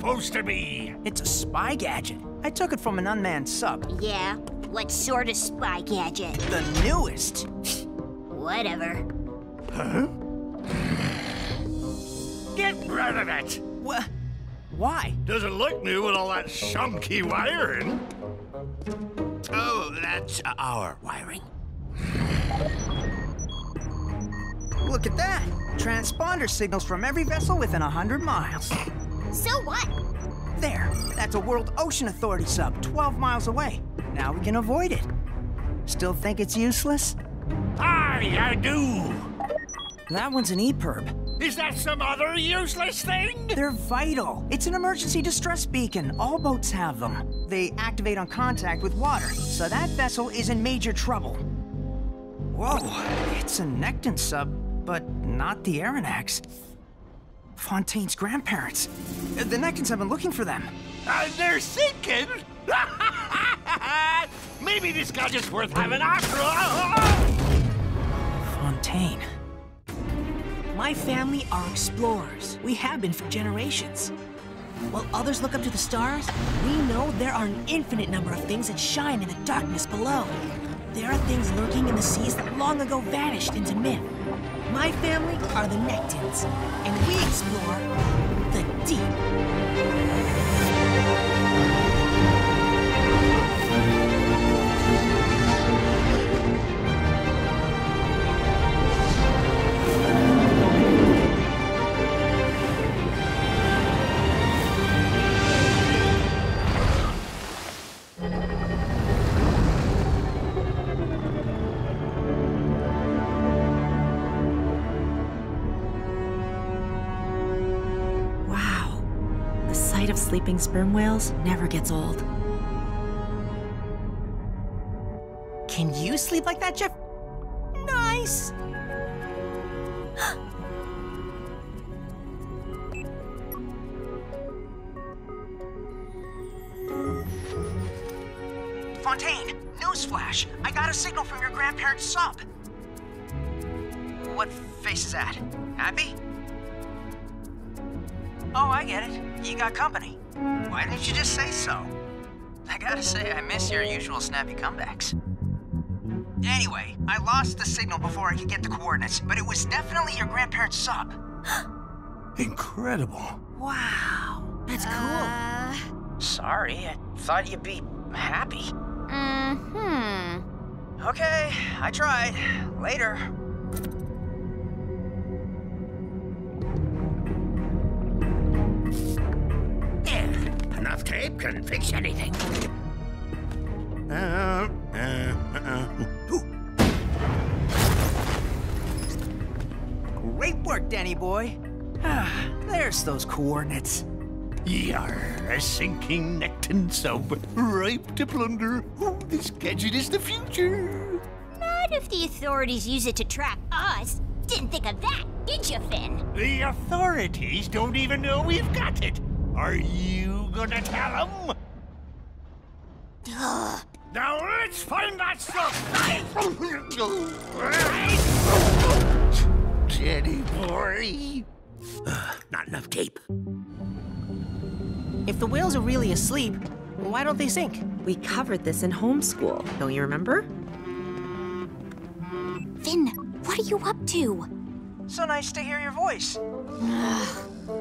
supposed to be? It's a spy gadget. I took it from an unmanned sub. Yeah? What sort of spy gadget? The newest. Whatever. Huh? Get rid of it! What? Why? Doesn't look new with all that chunky wiring. Oh, that's our wiring. Look at that. Transponder signals from every vessel within a hundred miles. So what? There. That's a World Ocean Authority sub 12 miles away. Now we can avoid it. Still think it's useless? Aye, I do. That one's an EPIRB. Is that some other useless thing? They're vital. It's an emergency distress beacon. All boats have them. They activate on contact with water, so that vessel is in major trouble. Whoa, it's a Nekton sub, but not the Aronnax. Fontaine's grandparents. The Nektons have been looking for them. And they're sinking? Maybe this gadget's worth having after all. Fontaine. My family are explorers. We have been for generations. While others look up to the stars, we know there are an infinite number of things that shine in the darkness below. There are things lurking in the seas that long ago vanished into myth. My family are the Nektons, and we explore the deep. Sleeping sperm whales never gets old. Can you sleep like that, Jeff? Nice! Fontaine, newsflash! I got a signal from your grandparents' sub. What face is that? Happy? Oh, I get it. You got company. Why didn't you just say so? I gotta say, I miss your usual snappy comebacks. Anyway, I lost the signal before I could get the coordinates, but it was definitely your grandparents' sub. Incredible. Wow. That's cool. Uh, Sorry, I thought you'd be happy. mm-hmm. Okay, I tried. Later. There. Tape can fix anything. Uh, uh, uh, Great work, Danny boy. Ah, there's those coordinates. Yar, a sinking Nekton sub, ripe to plunder. Oh, this gadget is the future. Not if the authorities use it to track us. Didn't think of that, did you, Finn? The authorities don't even know we've got it. Are you gonna tell them? Ugh. Now let's find that stuff. Jenny boy. not enough tape. If the whales are really asleep, why don't they sink? We covered this in homeschool. Don't you remember? Finn, what are you up to? So nice to hear your voice.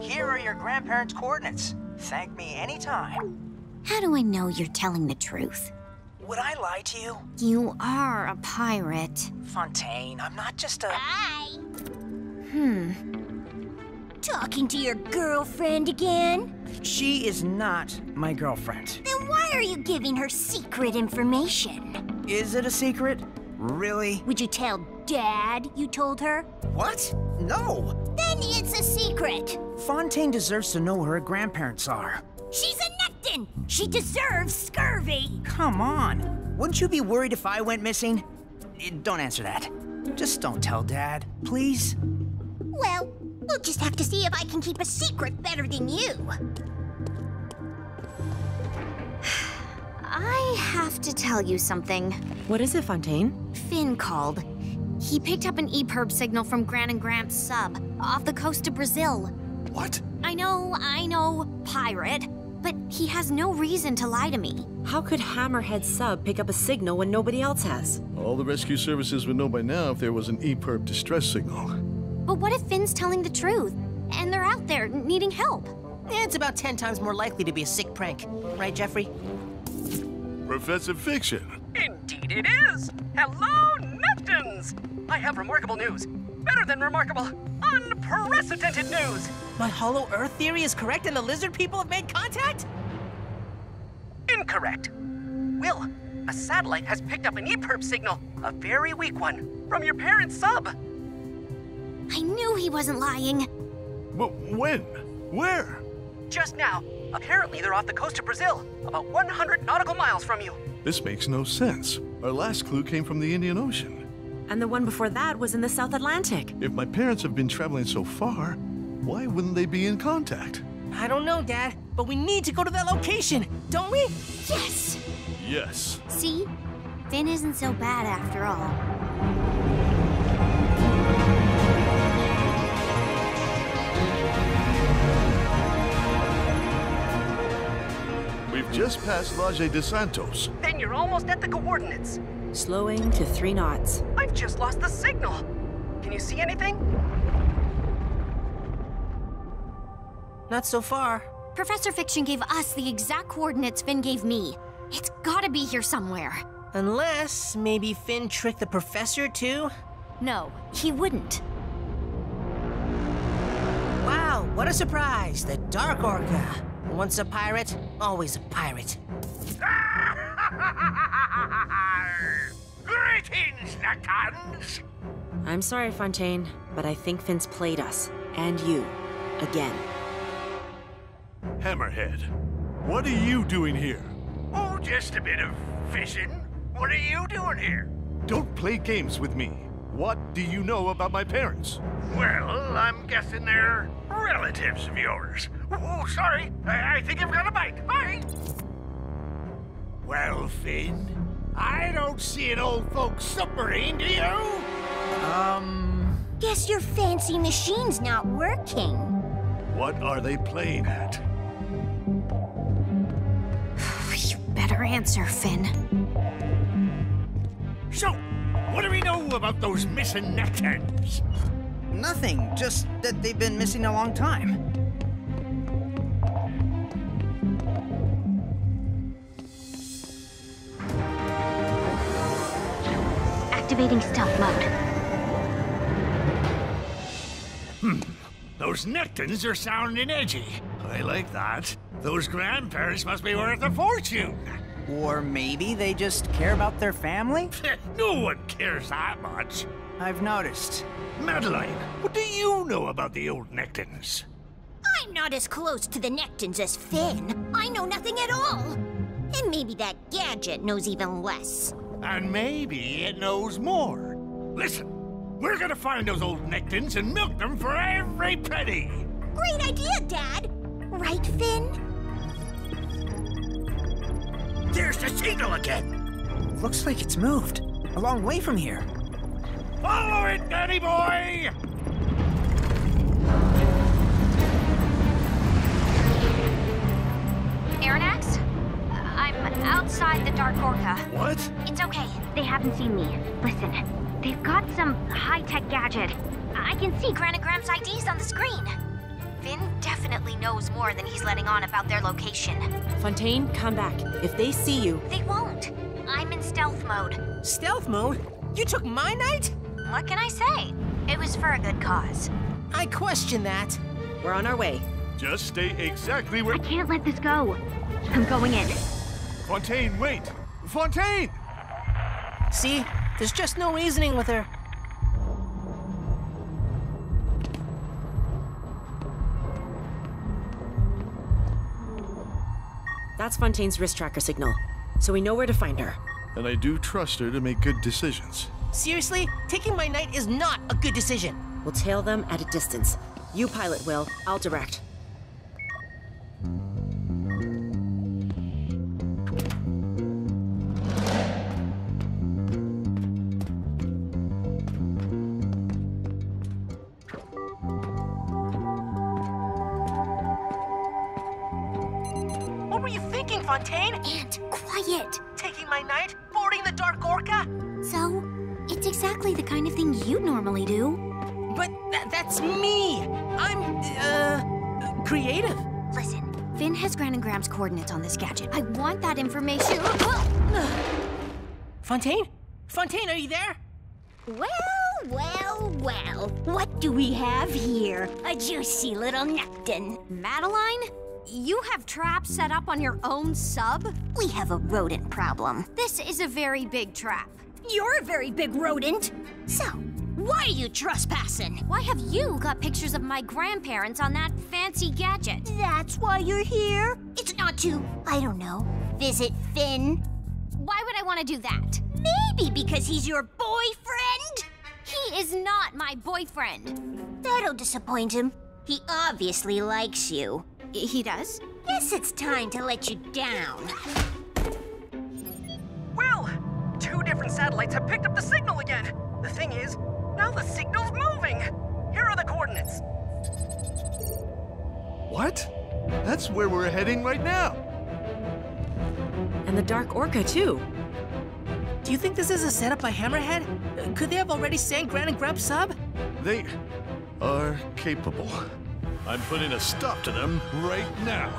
Here are your grandparents' coordinates. Thank me anytime. How do I know you're telling the truth? Would I lie to you? You are a pirate. Fontaine, I'm not just a... a. I. Hmm. Talking to your girlfriend again? She is not my girlfriend. Then why are you giving her secret information? Is it a secret? Really? Would you tell Dad you told her? What? No! Then it's a secret. Fontaine deserves to know where her grandparents are. She's a Nekton. She deserves scurvy. Come on. Wouldn't you be worried if I went missing? Eh, Don't answer that. Just don't tell Dad, please. Well, we'll just have to see if I can keep a secret better than you. I have to tell you something. What is it, Fontaine? Finn called. He picked up an EPIRB signal from Gran and Gramps' sub off the coast of Brazil. What? I know, I know. pirate, but he has no reason to lie to me. How could Hammerhead Sub pick up a signal when nobody else has? All the rescue services would know by now if there was an EPIRB distress signal. But what if Finn's telling the truth? And they're out there needing help? It's about ten times more likely to be a sick prank. Right, Jeffrey? Professor Fiction. Indeed it is! Hello, Neptunes! I have remarkable news. Better than remarkable, unprecedented news! My hollow Earth theory is correct and the lizard people have made contact? Incorrect. Will, a satellite has picked up an EPIRB signal, a very weak one, from your parents' sub. I knew he wasn't lying. But when? Where? Just now, apparently they're off the coast of Brazil, about 100 nautical miles from you. This makes no sense. Our last clue came from the Indian Ocean. And the one before that was in the South Atlantic. If my parents have been traveling so far, why wouldn't they be in contact? I don't know, Dad, but we need to go to that location, don't we? Yes! Yes. See? Finn isn't so bad after all. We've just passed Laje de Santos. Then you're almost at the coordinates. Slowing to three knots. I've just lost the signal. Can you see anything? Not so far. Professor Fiction gave us the exact coordinates Finn gave me. It's gotta be here somewhere. Unless maybe Finn tricked the professor too? No, he wouldn't. Wow, what a surprise! The Dark Orca. Once a pirate, always a pirate. Ah! Greetings, Nektons! I'm sorry, Fontaine, but I think Finn's played us. And you. Again. Hammerhead, what are you doing here? Oh, just a bit of fishing. What are you doing here? Don't play games with me. What do you know about my parents? Well, I'm guessing they're relatives of yours. Oh, sorry. I, I think I've got a bite. Bye. Well, Finn, I don't see an old folks submarine, do you? Um. Guess your fancy machine's not working. What are they playing at? You better answer, Finn. So, what do we know about those missing Nektons? Nothing, just that they've been missing a long time. Activating stealth mode. Hmm. Those Nektons are sounding edgy. I like that. Those grandparents must be worth a fortune. Or maybe they just care about their family? no one cares that much. I've noticed. Madeline, what do you know about the old Nektons? I'm not as close to the Nektons as Finn. I know nothing at all. And maybe that gadget knows even less. And maybe it knows more. Listen, we're gonna find those old Nektons and milk them for every penny. Great idea, Dad. Right, Finn? There's the signal again. Looks like it's moved. A long way from here. Follow it, Danny boy! Outside the Dark Orca. What? It's okay. They haven't seen me. Listen, they've got some high-tech gadget. I can see Granogram's IDs on the screen. Finn definitely knows more than he's letting on about their location. Fontaine, come back. If they see you, They won't. I'm in stealth mode. Stealth mode? You took my Knight? What can I say? It was for a good cause. I question that. we're on our way. Just stay exactly where. I can't let this go. I'm going in. Fontaine, wait! Fontaine! See? There's just no reasoning with her. That's Fontaine's wrist tracker signal. So we know where to find her. And I do trust her to make good decisions. Seriously? Taking my Knight is not a good decision. We'll tail them at a distance. You pilot, Will. I'll direct. That's me! I'm, uh, creative. Listen, Finn has Gran and Gram's coordinates on this gadget. I want that information. Fontaine? Fontaine, are you there? Well, well, well. What do we have here? A juicy little Nekton. Madeline? You have traps set up on your own sub? We have a rodent problem. This is a very big trap. You're a very big rodent. So, why are you trespassing? Why have you got pictures of my grandparents on that fancy gadget? That's why you're here? It's not to, I don't know, visit Finn? Why would I want to do that? Maybe because he's your boyfriend? He is not my boyfriend. That'll disappoint him. He obviously likes you. He does? Guess it's time to let you down. Well, two different satellites have picked up the signal again. The thing is, now the signal's moving. Here are the coordinates. What? That's where we're heading right now. And the Dark Orca, too. Do you think this is a setup by Hammerhead? Could they have already sank Gran and Grub sub? They are capable. I'm putting a stop to them right now.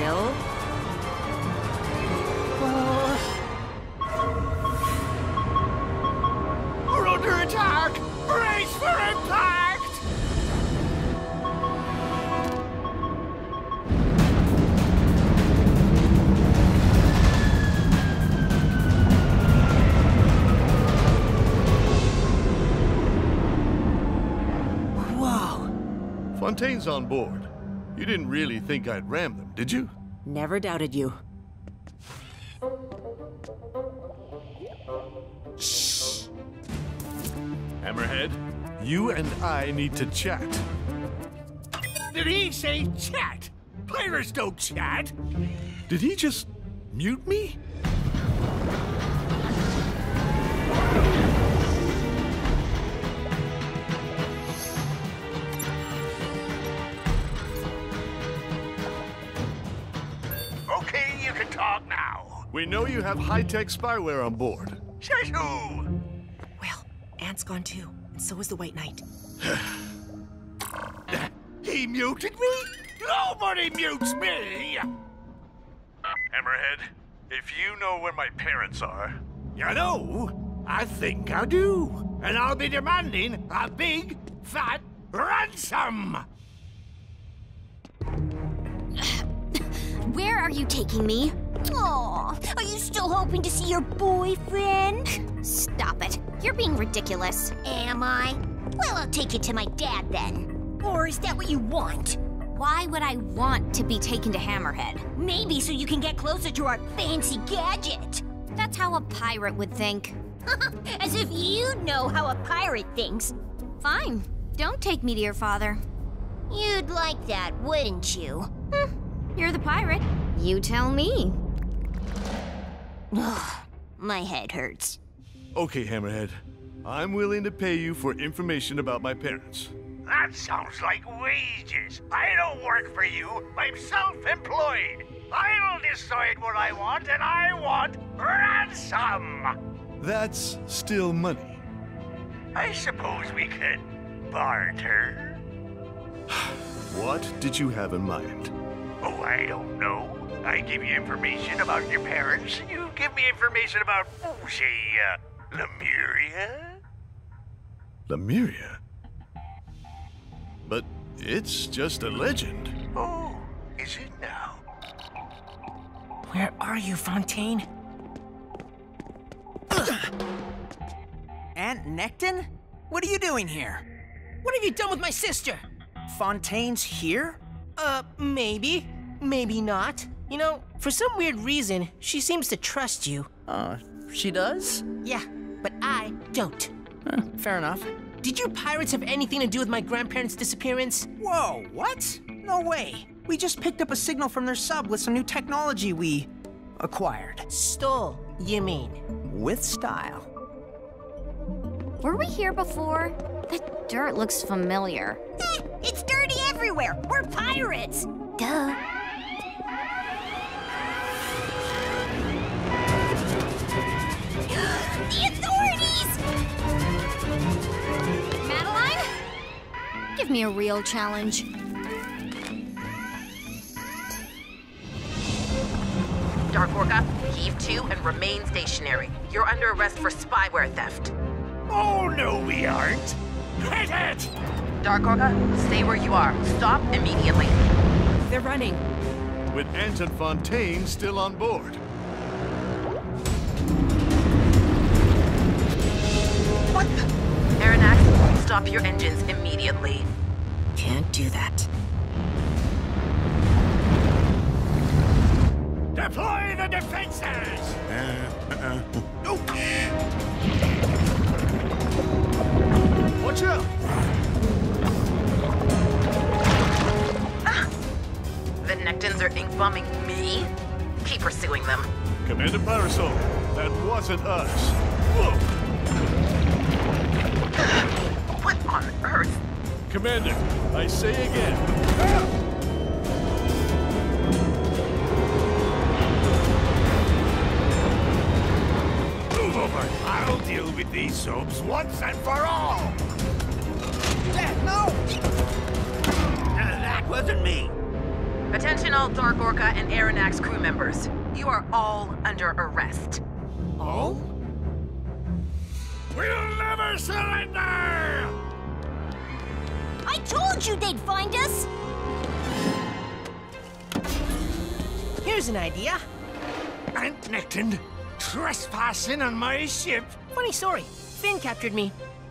Will? Oh. We're under attack! Brace for impact! Whoa. Fontaine's on board. You didn't really think I'd ram them, did you? Never doubted you. Shh. Hammerhead, you and I need to chat. Did he say chat? Pirates don't chat. Did he just mute me? Know you have high-tech spyware on board. Says who? Well, Ant's gone too, and so is the White Knight. He muted me? Nobody mutes me! Hammerhead, if you know where my parents are, You know, I think I do. And I'll be demanding a big, fat ransom! Where are you taking me? Aw, are you still hoping to see your boyfriend? Stop it. You're being ridiculous. Am I? Well, I'll take you to my dad then. Or is that what you want? Why would I want to be taken to Hammerhead? Maybe so you can get closer to our fancy gadget. That's how a pirate would think. As if you know how a pirate thinks. Fine. Don't take me to your father. You'd like that, wouldn't you? Hmm. You're the pirate. You tell me. My head hurts. Okay, Hammerhead. I'm willing to pay you for information about my parents. that sounds like wages. I don't work for you. I'm self-employed. I'll decide what I want, and I want ransom. That's still money. I suppose we could barter. What did you have in mind? Oh, I don't know. I give you information about your parents. You give me information about, oh, say, uh, Lemuria. Lemuria? But it's just a legend. Oh, is it now? Where are you, Fontaine? Ant Nekton? What are you doing here? What have you done with my sister? Fontaine's here? Uh, maybe. Maybe not. You know, for some weird reason, she seems to trust you. Uh, she does? Yeah, but I don't. Huh, fair enough. Did you pirates have anything to do with my grandparents' disappearance? Whoa, what? No way. We just picked up a signal from their sub with some new technology we acquired. Stole, you mean? With style. Were we here before? The dirt looks familiar. Eh, it's dirty everywhere. We're pirates. Duh. The authorities! Madeline? Give me a real challenge. Dark Orca, heave to and remain stationary. You're under arrest for spyware theft. Oh, no, we aren't. Hit it! Dark Orca, stay where you are. Stop immediately. They're running. With Anton Fontaine still on board. Stop your engines immediately. Can't do that. Deploy the defenses! Uh, uh, uh. Watch out! Ah! The Nektons are ink bombing me? Keep pursuing them. Commander Parasol, that wasn't us. Whoa! What on earth? Commander, I say again. Move over. I'll deal with these soaps once and for all. Dad, no! that wasn't me. Attention all Dark Orca and Aronnax crew members. You are all under arrest. All? We'll never surrender! I told you they'd find us! Here's an idea. Ant Nekton, trespassing on my ship. Funny story. Finn captured me.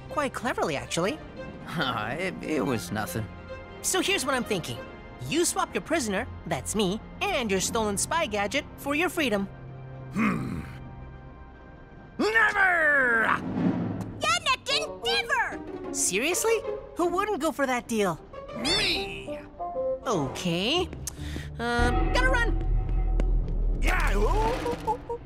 Quite cleverly, actually. Huh, it, it was nothing. So here's what I'm thinking. You swap your prisoner, that's me, and your stolen spy gadget for your freedom. Hmm. Never! Yeah, Nekton, never! Seriously? Who wouldn't go for that deal? Me! Okay. Um, gotta run. Yeah! ooh, ooh, ooh, ooh.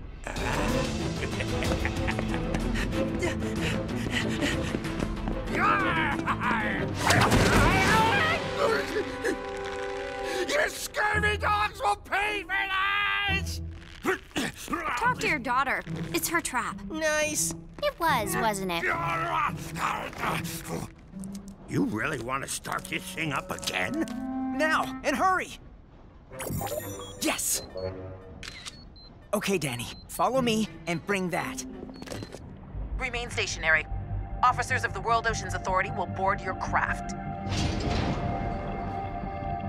You scurvy dogs will pay for this! Talk to your daughter. It's her trap. Nice. It was, wasn't it? You really want to start this thing up again? Now, and hurry! Yes! Okay, Danny, follow me and bring that. Remain stationary. Officers of the World Oceans Authority will board your craft.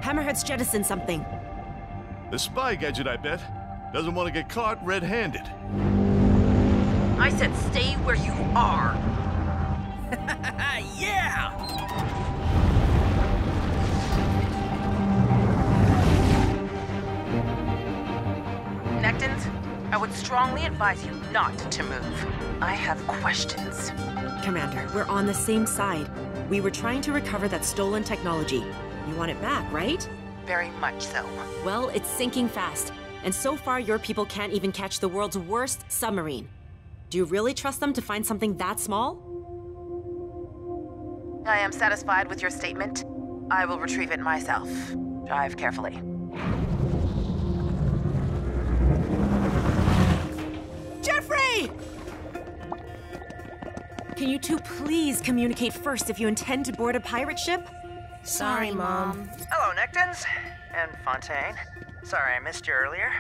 Hammerhead's jettisoned something. The spy gadget, I bet. Doesn't want to get caught red-handed. I said stay where you are. yeah! Nektons, I would strongly advise you not to move. I have questions. Commander, we're on the same side. We were trying to recover that stolen technology. You want it back, right? Very much so. Well, it's sinking fast. And so far, your people can't even catch the world's worst submarine. Do you really trust them to find something that small? I am satisfied with your statement. I will retrieve it myself. Drive carefully. Jeffrey! Can you two please communicate first if you intend to board a pirate ship? Sorry, Mom. Hello, Nektons. And Fontaine. Sorry I missed you earlier.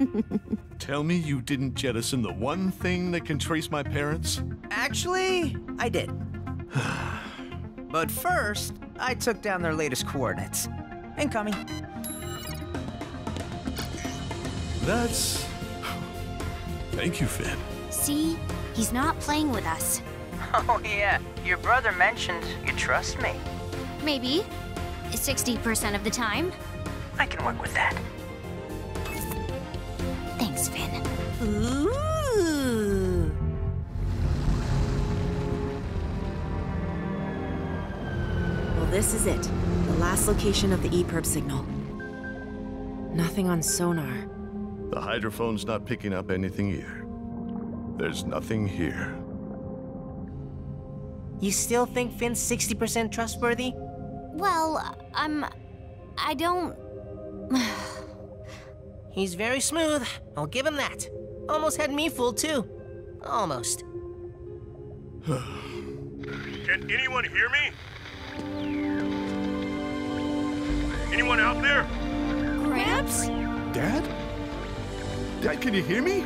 Tell me you didn't jettison the one thing that can trace my parents? Actually, I did. but first, I took down their latest coordinates. Incoming. That's... Thank you, Finn. See? He's not playing with us. Oh, yeah. Your brother mentioned you trust me. Maybe. 60% of the time. I can work with that. Thanks, Finn. Ooh. This is it. The last location of the EPIRB signal. Nothing on sonar. The hydrophone's not picking up anything either. There's nothing here. You still think Finn's 60% trustworthy? Well, I'm. I don't. He's very smooth. I'll give him that. Almost had me fooled, too. Almost. Can anyone hear me? Anyone out there? Gramps? Dad? Dad, can you hear me?